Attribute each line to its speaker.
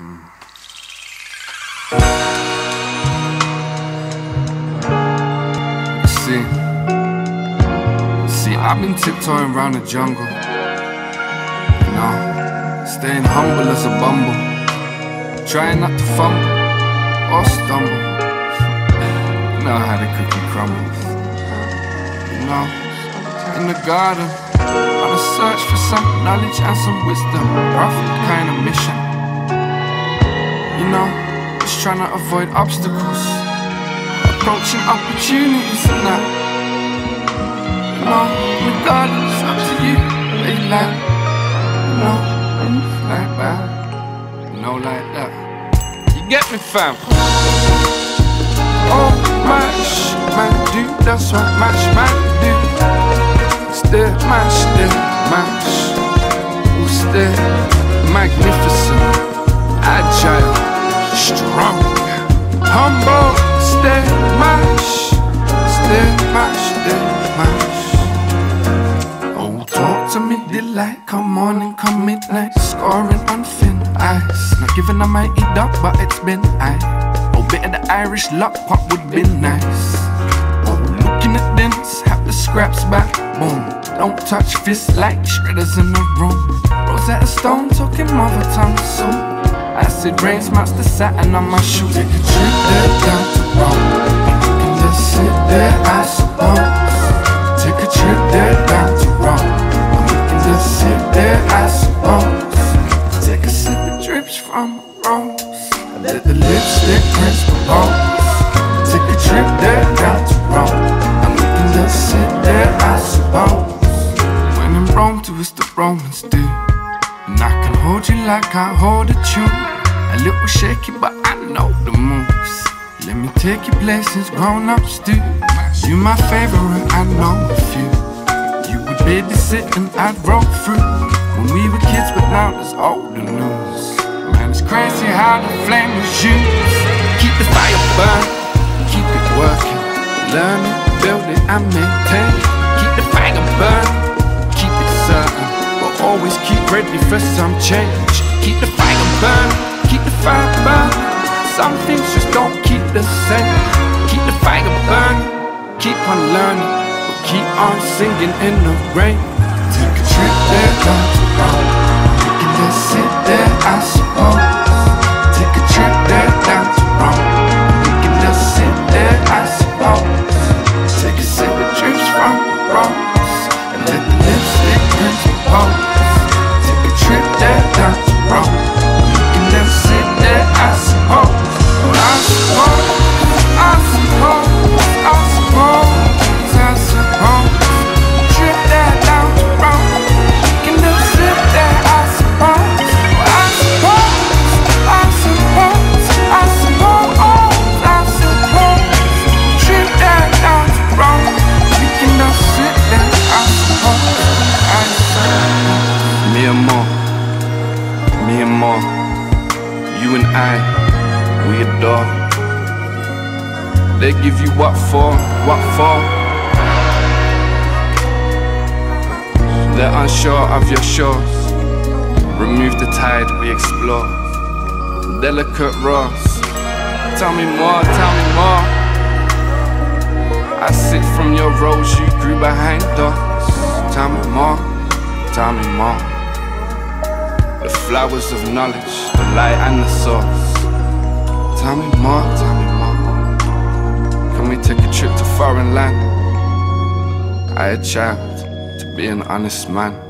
Speaker 1: See, see, I've been tiptoeing around the jungle. You know, staying humble as a bumble, trying not to fumble or stumble. you know how the cookie crumbles. You know, in the garden, on a search for some knowledge and some wisdom, perfect kind of mission. Know, just trying to avoid obstacles approaching opportunities and that. You know, regardless, up to you, they like, you by, you know, like that. You get me, fam? Oh, mash, man, do, that's what mash, man, do. Still mash, still mash, oh, still magnificent, agile, strong, humble stay mash, stay mash, stay mash. Oh, talk to me, delight, come on and come midnight, scoring on thin ice. Not giving I might eat up, but it's been I. Oh, bit of the Irish luck, what would be nice? Oh, looking at this, have the scraps back, boom. Don't touch fists like shredders in the room. Rosetta Stone talking mother tongue soon. Acid rain smells the satin on my shoe. Take a trip there down to Rome. You can just sit there, I suppose. Take a trip there down the do. And I can hold you like I hold a tune. A little shaky, but I know the moves. Let me take you places grown ups do. You my favorite, I know a few. You would babysit and I'd roll through. When we were kids, but now there's older news. Man, it's crazy how the flame was used. Keep the fire burn, keep it working. Learn it, build it, and maintain. Keep the fire burn, always keep ready for some change. Keep the fire burn, keep the fire burn. Some things just don't keep the same. Keep the fire burn, keep on learning, but keep on singing in the rain. Take a trip there down to Rome. You can just sit there, I suppose. More. You and I, we adore. They give you what for, what for? They're unsure of your shores. Remove the tide, we explore. Delicate rose. Tell me more, tell me more. I sit from your rose you grew behind us. Tell me more, tell me more. The flowers of knowledge, the light and the source. Tell me more, tell me more. Can we take a trip to foreign land? I a child to be an honest man.